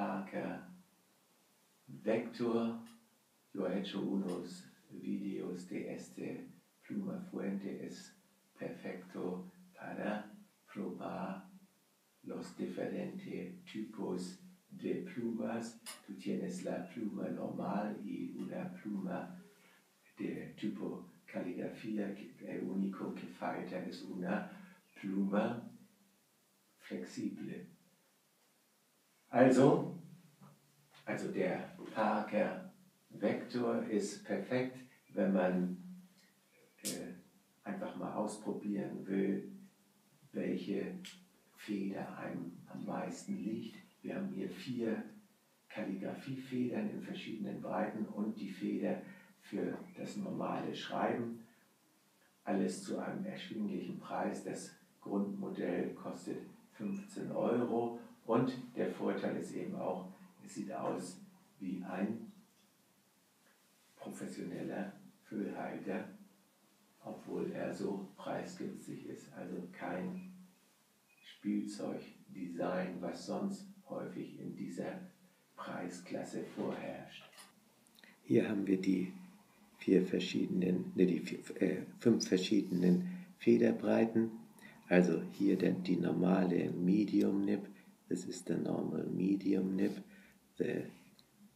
Parker Vector. Yo he hecho unos videos de este pluma fuente. Es perfecto para probar los diferentes tipos de plumas. Tú tienes la pluma normal y una pluma de tipo caligrafía. El único que falta es una pluma flexible. Also, also der Parker Vektor ist perfekt, wenn man äh, einfach mal ausprobieren will, welche Feder einem am meisten liegt. Wir haben hier vier Kalligrafiefedern in verschiedenen Breiten und die Feder für das normale Schreiben. Alles zu einem erschwinglichen Preis. Das Grundmodell kostet 15 Euro und der Vorteil ist eben auch, es sieht aus wie ein professioneller Füllhalter, obwohl er so preisgünstig ist. Also kein Spielzeugdesign, was sonst häufig in dieser Preisklasse vorherrscht. Hier haben wir die vier verschiedenen, ne, die vier, äh, fünf verschiedenen Federbreiten. Also hier dann die normale Medium Nib, this is the normal medium nib, the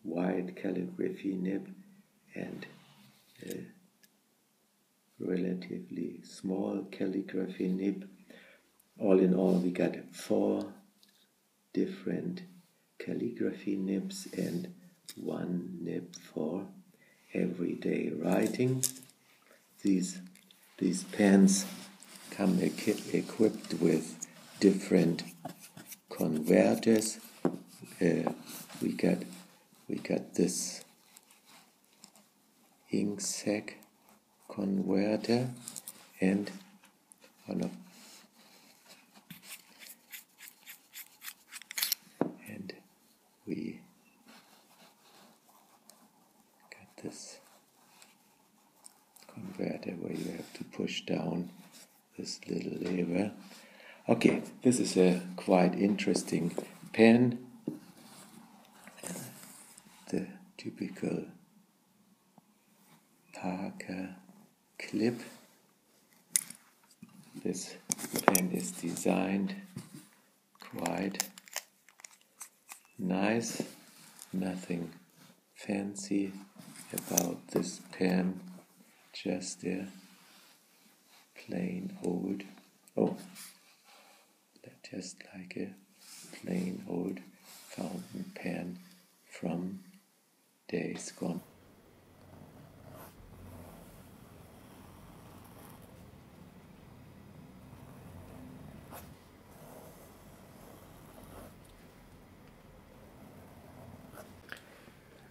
wide calligraphy nib, and a relatively small calligraphy nib. All in all, we got four different calligraphy nibs and one nib for everyday writing. These, these pens come equi equipped with different converters. Uh, we got we got this ink sac converter and oh no, and we got this converter where you have to push down this little lever Okay, this is a quite interesting pen. The typical Parker clip. This pen is designed quite nice, nothing fancy about this pen, just a plain old. Oh, just like a plain old fountain pen from days gone.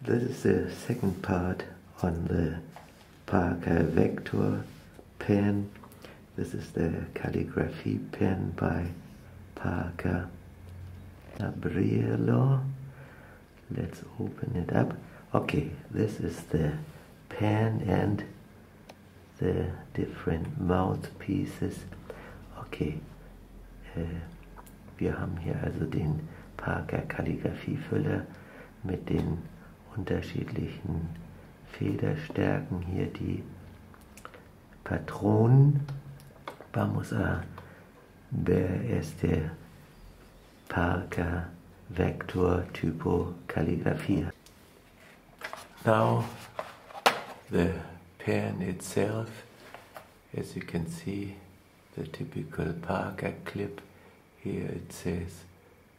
This is the second part on the Parker Vector pen. This is the calligraphy pen by Parker Gabriello. Let's open it up. Okay, this is the pen and the different mouthpieces. Okay, äh, wir haben hier also den Parker Kalligraphiefüller mit den unterschiedlichen Federstärken. Hier die Patronen. Vamos a ver este Parker Vector Typo Calligrafia. Now the pen itself, as you can see, the typical Parker clip. Here it says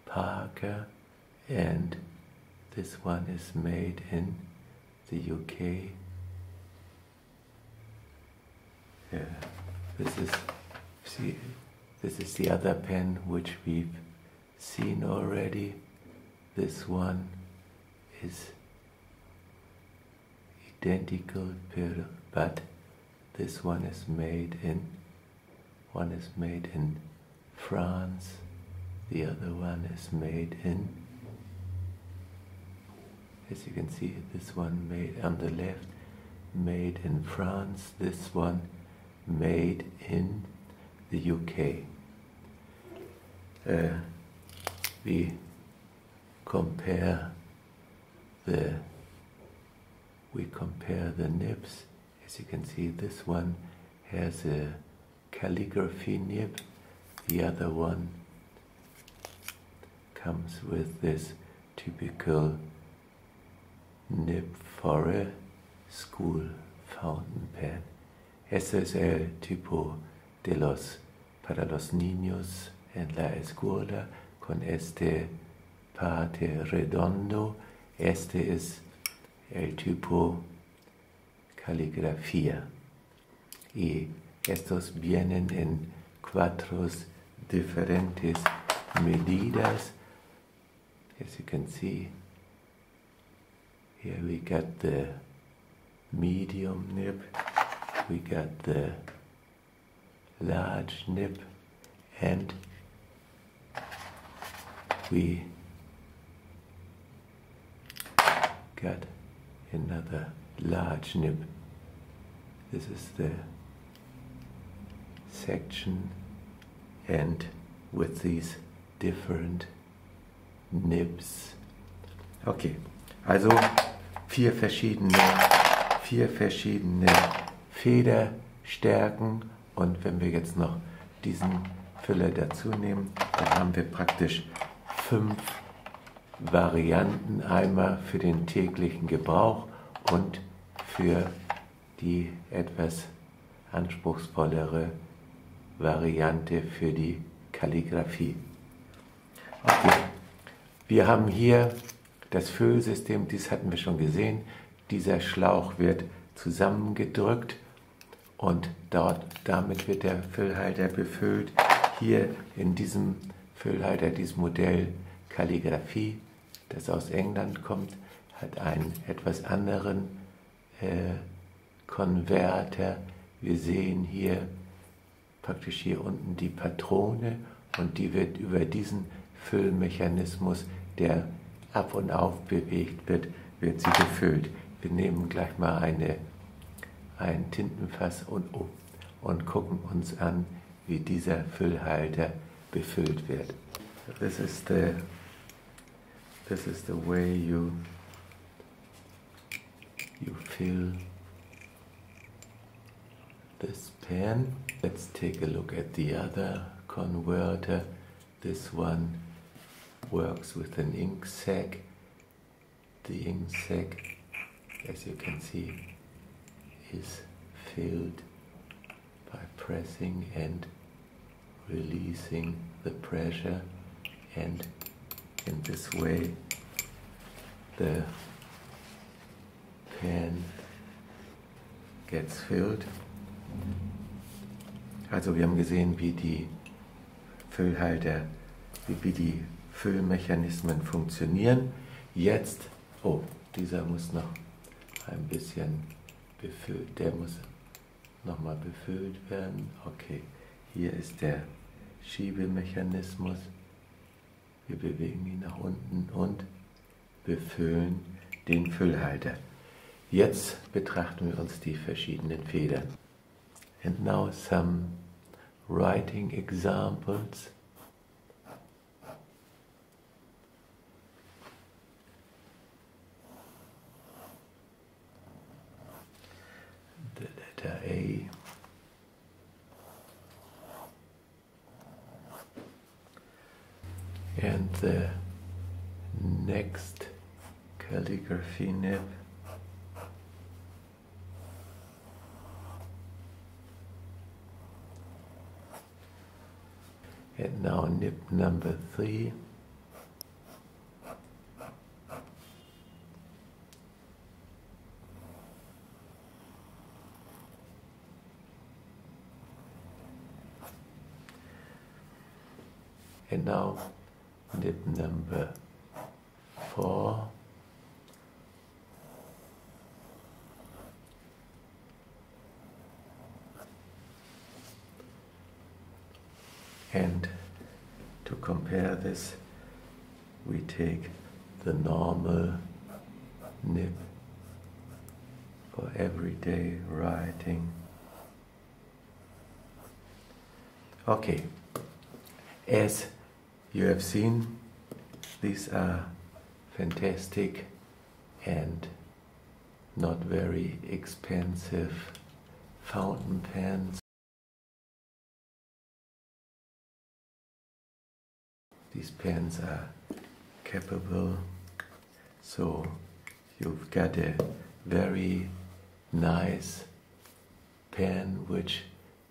Parker and this one is made in the UK. Yeah, this is see this is the other pen which we've seen already. This one is identical, but this one is made in one is made in France, the other one is made in as you can see this one made on the left made in France, this one made in the UK. Uh, we compare the we compare the nibs. As you can see, this one has a calligraphy nib, the other one comes with this typical nib for a school fountain pen. Este es el tipo de los para los niños en la escuela con este parte redondo. Este es el tipo caligrafía. Y estos vienen en cuatro diferentes medidas. As you can see, here we got the medium nib, we got the large nib, and we got another large nib. This is the section and with these different nibs. Okay, also vier verschiedene, vier verschiedene Federstärken und wenn wir jetzt noch diesen Füller dazu nehmen, dann haben wir praktisch fünf Varianten, einmal für den täglichen Gebrauch und für die etwas anspruchsvollere Variante für die Kalligraphie. Okay. Wir haben hier das Füllsystem, dies hatten wir schon gesehen. Dieser Schlauch wird zusammengedrückt und dort, damit wird der Füllhalter befüllt. Hier in diesem Füllhalter, dieses Modell Kalligraphie, das aus England kommt, hat einen etwas anderen äh, Konverter. Wir sehen hier praktisch hier unten die Patrone und die wird über diesen Füllmechanismus, der ab und auf bewegt wird, wird sie gefüllt. Wir nehmen gleich mal eine, ein Tintenfass und, und gucken uns an, wie dieser Füllhalter befüllt wird. This is the, this is the way you, you fill this pen. Let's take a look at the other converter. This one works with an ink sac. The ink sac, as you can see, is filled by pressing and releasing the pressure and in this way the pen gets filled. Also wir haben gesehen, wie die Füllhalter, wie die Füllmechanismen funktionieren. Jetzt, oh, dieser muss noch ein bisschen befüllt, der muss nochmal befüllt werden. Okay, hier ist der Schiebemechanismus. Wir bewegen ihn nach unten und befüllen den Füllhalter. Jetzt betrachten wir uns die verschiedenen Federn. And now some writing examples. The next calligraphy nib. And now nib number three. And now number four. And to compare this, we take the normal nib for everyday writing. Okay, as you have seen, these are fantastic and not very expensive fountain pens. These pens are capable, so you've got a very nice pen which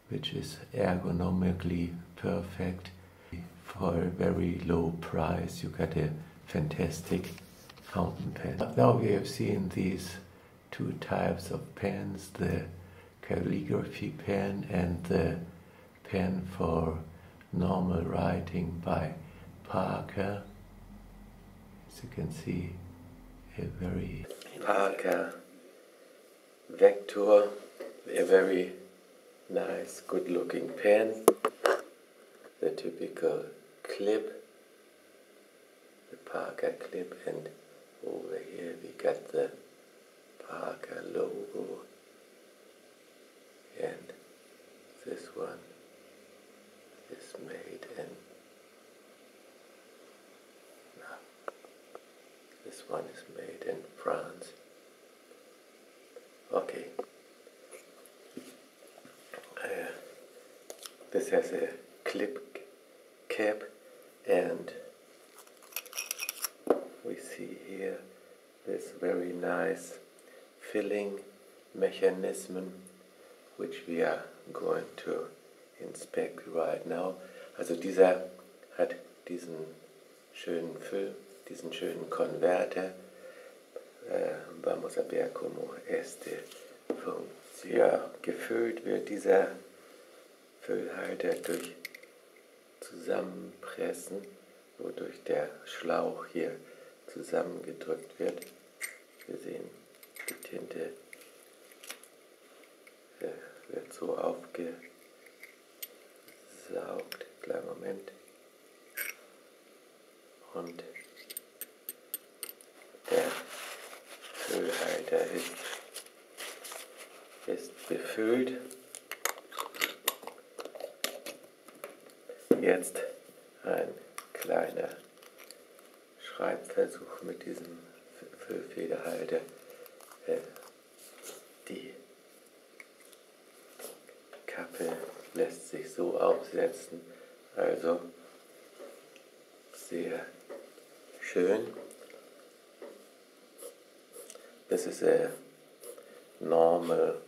which is ergonomically perfect for a very low price. You get a fantastic fountain pen. Now we have seen these two types of pens, the calligraphy pen and the pen for normal writing by Parker. As you can see, a very Parker Vector, a very nice, good looking pen, the typical clip, the Parker clip, and over here we got the Parker logo, and this one is made in this one is made in France. Okay. Uh, this has a clip cap we see here this very nice filling mechanism which we are going to inspect right now. Also dieser hat diesen schönen Füll, diesen schönen Konverter. Äh, vamos a ver cómo este funciona. Gefüllt wird dieser Füllhalter durch Zusammenpressen, wodurch der Schlauch hier zusammengedrückt wird. Wir sehen, die Tinte wird so aufgesaugt. Kleinen Moment. Und der Füllhalter ist, ist befüllt. Jetzt ein kleiner Schreibversuch mit diesem Füllfederhalter. Äh, die Kappe lässt sich so aufsetzen, also sehr schön. This is a normal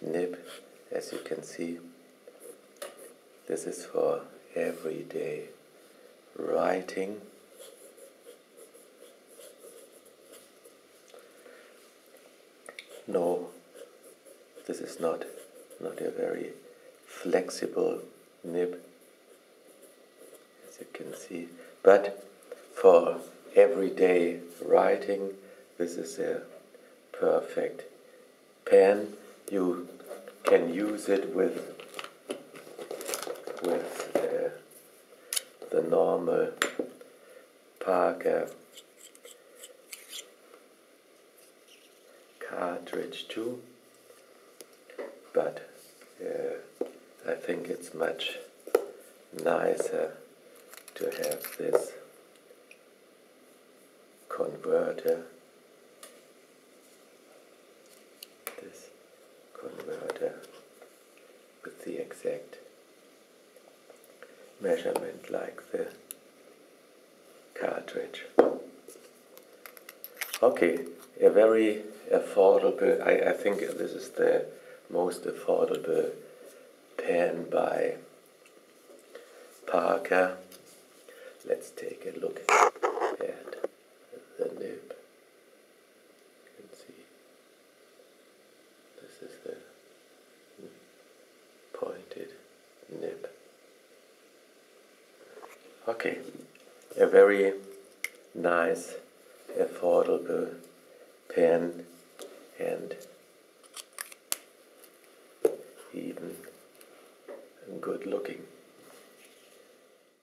nib, as you can see. This is for everyday writing. No, this is not not a very flexible nib, as you can see. But for everyday writing, this is a perfect pen. You can use it with with uh, the normal Parker cartridge too, but uh, I think it's much nicer to have this converter this converter with the exact measurement like the cartridge. Okay, a very affordable, I, I think this is the most affordable pen by Parker. Let's take a look at the nib. You can see this is the pointed nib. Okay, a very nice, affordable pen